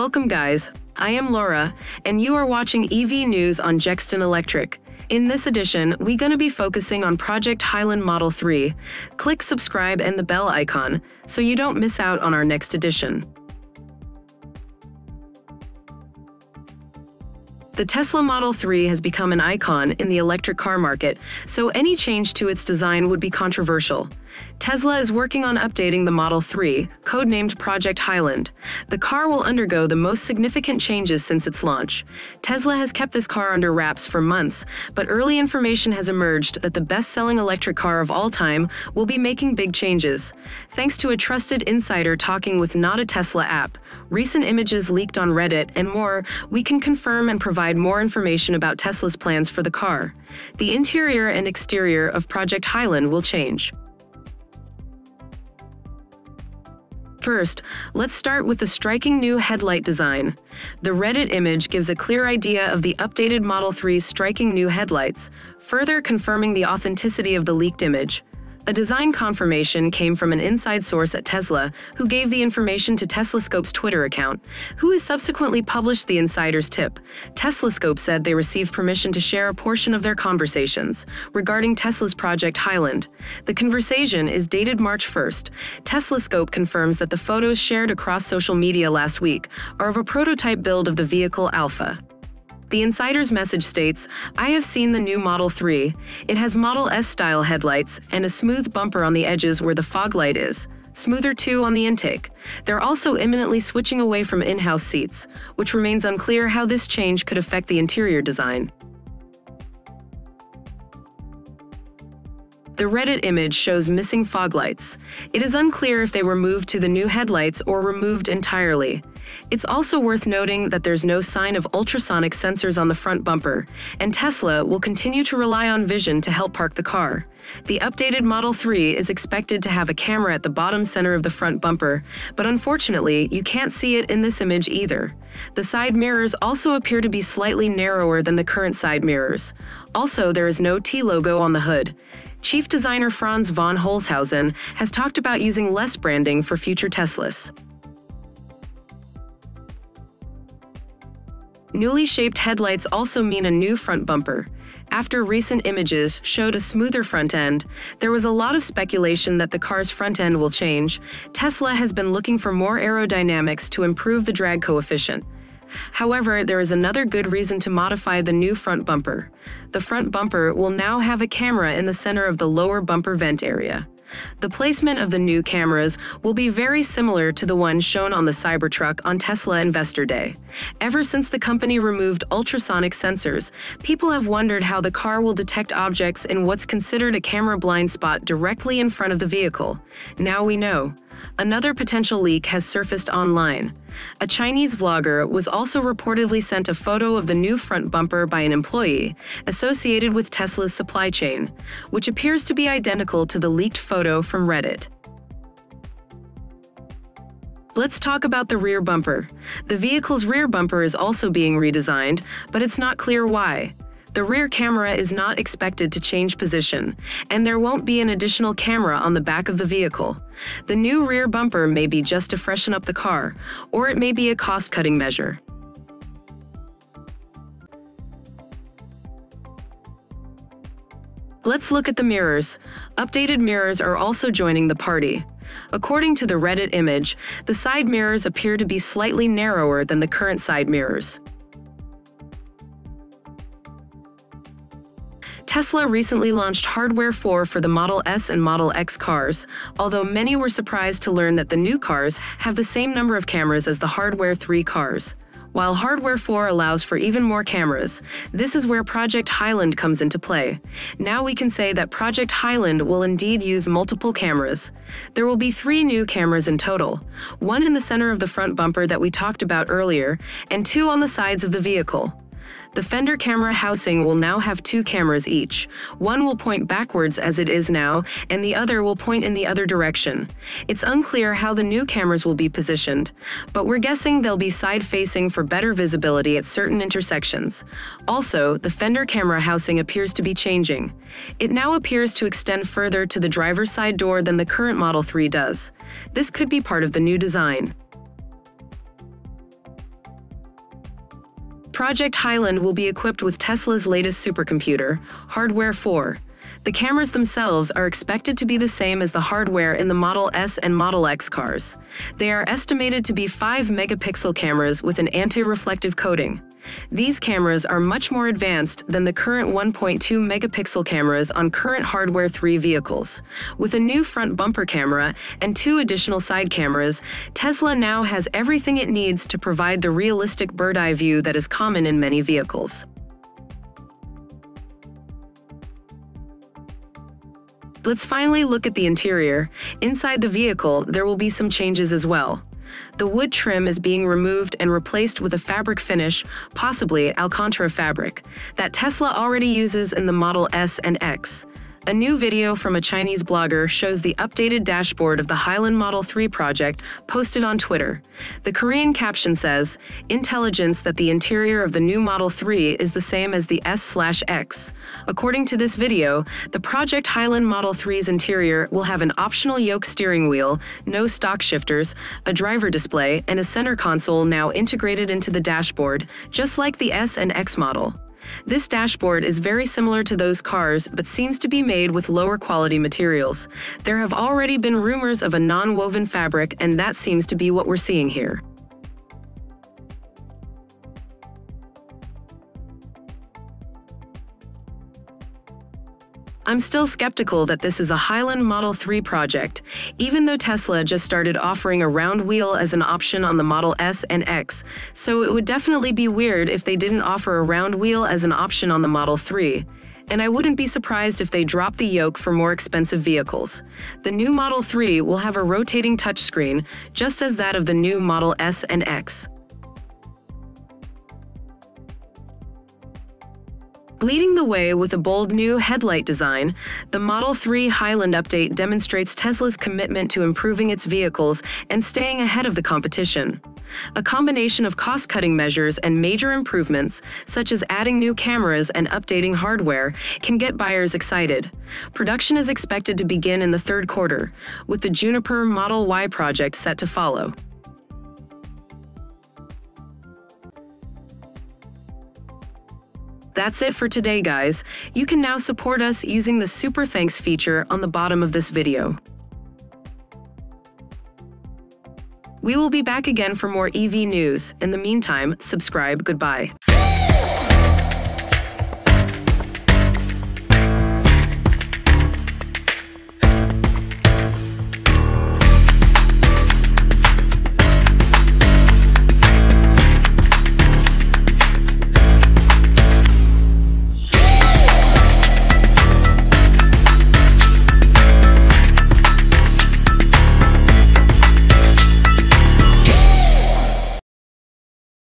Welcome, guys. I am Laura, and you are watching EV News on Njeckston Electric. In this edition, we're going to be focusing on Project Highland Model 3. Click subscribe and the bell icon so you don't miss out on our next edition. The Tesla Model 3 has become an icon in the electric car market, so any change to its design would be controversial. Tesla is working on updating the Model 3, codenamed Project Highland. The car will undergo the most significant changes since its launch. Tesla has kept this car under wraps for months, but early information has emerged that the best selling electric car of all time will be making big changes. Thanks to a trusted insider talking with Not a Tesla app, recent images leaked on Reddit, and more, we can confirm and provide more information about Tesla's plans for the car. The interior and exterior of Project Highland will change. First, let's start with the striking new headlight design. The Reddit image gives a clear idea of the updated Model 3's striking new headlights, further confirming the authenticity of the leaked image. A design confirmation came from an inside source at Tesla who gave the information to Teslascope's Twitter account, who has subsequently published the insider's tip. Teslascope said they received permission to share a portion of their conversations regarding Tesla's Project Highland. The conversation is dated March 1st. Teslascope confirms that the photos shared across social media last week are of a prototype build of the vehicle Alpha. The insider's message states I have seen the new Model 3. It has Model S style headlights and a smooth bumper on the edges where the fog light is. Smoother too on the intake. They're also imminently switching away from in house seats, which remains unclear how this change could affect the interior design. The Reddit image shows missing fog lights. It is unclear if they were moved to the new headlights or removed entirely. It's also worth noting that there's no sign of ultrasonic sensors on the front bumper, and Tesla will continue to rely on vision to help park the car. The updated Model 3 is expected to have a camera at the bottom center of the front bumper, but unfortunately, you can't see it in this image either. The side mirrors also appear to be slightly narrower than the current side mirrors. Also, there is no T logo on the hood. Chief designer Franz von Holzhausen has talked about using less branding for future Teslas. Newly shaped headlights also mean a new front bumper. After recent images showed a smoother front end, there was a lot of speculation that the car's front end will change. Tesla has been looking for more aerodynamics to improve the drag coefficient. However, there is another good reason to modify the new front bumper. The front bumper will now have a camera in the center of the lower bumper vent area. The placement of the new cameras will be very similar to the one shown on the Cybertruck on Tesla Investor Day. Ever since the company removed ultrasonic sensors, people have wondered how the car will detect objects in what's considered a camera blind spot directly in front of the vehicle. Now we know. Another potential leak has surfaced online. A Chinese vlogger was also reportedly sent a photo of the new front bumper by an employee associated with Tesla's supply chain, which appears to be identical to the leaked photo from Reddit. Let's talk about the rear bumper. The vehicle's rear bumper is also being redesigned, but it's not clear why. The rear camera is not expected to change position, and there won't be an additional camera on the back of the vehicle. The new rear bumper may be just to freshen up the car, or it may be a cost-cutting measure. Let's look at the mirrors. Updated mirrors are also joining the party. According to the Reddit image, the side mirrors appear to be slightly narrower than the current side mirrors. Tesla recently launched Hardware 4 for the Model S and Model X cars, although many were surprised to learn that the new cars have the same number of cameras as the Hardware 3 cars. While Hardware 4 allows for even more cameras, this is where Project Highland comes into play. Now we can say that Project Highland will indeed use multiple cameras. There will be three new cameras in total, one in the center of the front bumper that we talked about earlier, and two on the sides of the vehicle. The fender camera housing will now have two cameras each. One will point backwards as it is now, and the other will point in the other direction. It's unclear how the new cameras will be positioned, but we're guessing they'll be side-facing for better visibility at certain intersections. Also, the fender camera housing appears to be changing. It now appears to extend further to the driver's side door than the current Model 3 does. This could be part of the new design. Project Highland will be equipped with Tesla's latest supercomputer, Hardware 4. The cameras themselves are expected to be the same as the hardware in the Model S and Model X cars. They are estimated to be 5 megapixel cameras with an anti-reflective coating. These cameras are much more advanced than the current 1.2 megapixel cameras on current Hardware 3 vehicles. With a new front bumper camera and two additional side cameras, Tesla now has everything it needs to provide the realistic bird eye view that is common in many vehicles. Let's finally look at the interior. Inside the vehicle, there will be some changes as well. The wood trim is being removed and replaced with a fabric finish, possibly Alcantara fabric, that Tesla already uses in the Model S and X. A new video from a Chinese blogger shows the updated dashboard of the Highland Model 3 project posted on Twitter. The Korean caption says, Intelligence that the interior of the new Model 3 is the same as the S/X. According to this video, the Project Highland Model 3's interior will have an optional yoke steering wheel, no stalk shifters, a driver display, and a center console now integrated into the dashboard, just like the S and X model. This dashboard is very similar to those cars, but seems to be made with lower quality materials. There have already been rumors of a non-woven fabric, and that seems to be what we're seeing here. I'm still skeptical that this is a Highland Model 3 project, even though Tesla just started offering a round wheel as an option on the Model S and X, so it would definitely be weird if they didn't offer a round wheel as an option on the Model 3. And I wouldn't be surprised if they drop the yoke for more expensive vehicles. The new Model 3 will have a rotating touchscreen, just as that of the new Model S and X. Leading the way with a bold new headlight design, the Model 3 Highland update demonstrates Tesla's commitment to improving its vehicles and staying ahead of the competition. A combination of cost cutting measures and major improvements, such as adding new cameras and updating hardware, can get buyers excited. Production is expected to begin in the third quarter, with the Juniper Model Y project set to follow. That's it for today, guys. You can now support us using the Super Thanks feature on the bottom of this video. We will be back again for more EV news. In the meantime, subscribe. Goodbye.